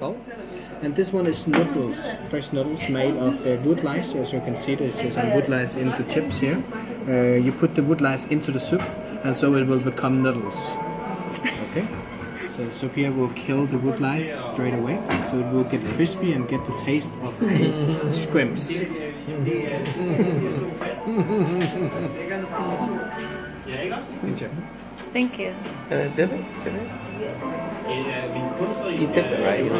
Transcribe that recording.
bowl. And this one is noodles, fresh noodles made of uh, wood lice. As you can see, there's uh, some wood lice into chips here. Uh, you put the wood lice into the soup, and so it will become noodles. Okay. So Sophia will kill the wood lice straight away, so it will get crispy and get the taste of shrimps. Thank you. Uh, dip it, dip it. You dip it, right?